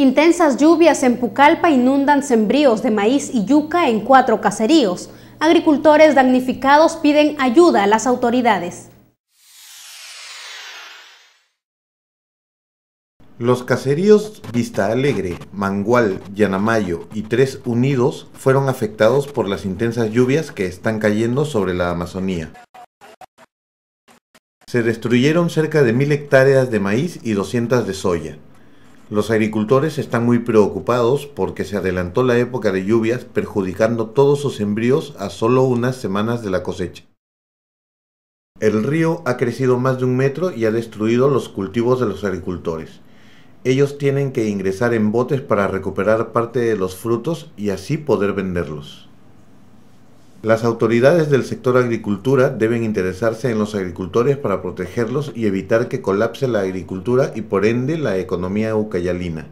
Intensas lluvias en Pucallpa inundan sembríos de maíz y yuca en cuatro caseríos. Agricultores damnificados piden ayuda a las autoridades. Los caseríos Vista Alegre, Mangual, Yanamayo y Tres Unidos fueron afectados por las intensas lluvias que están cayendo sobre la Amazonía. Se destruyeron cerca de mil hectáreas de maíz y 200 de soya. Los agricultores están muy preocupados porque se adelantó la época de lluvias perjudicando todos sus embrios a solo unas semanas de la cosecha. El río ha crecido más de un metro y ha destruido los cultivos de los agricultores. Ellos tienen que ingresar en botes para recuperar parte de los frutos y así poder venderlos. Las autoridades del sector agricultura deben interesarse en los agricultores para protegerlos y evitar que colapse la agricultura y por ende la economía ucayalina.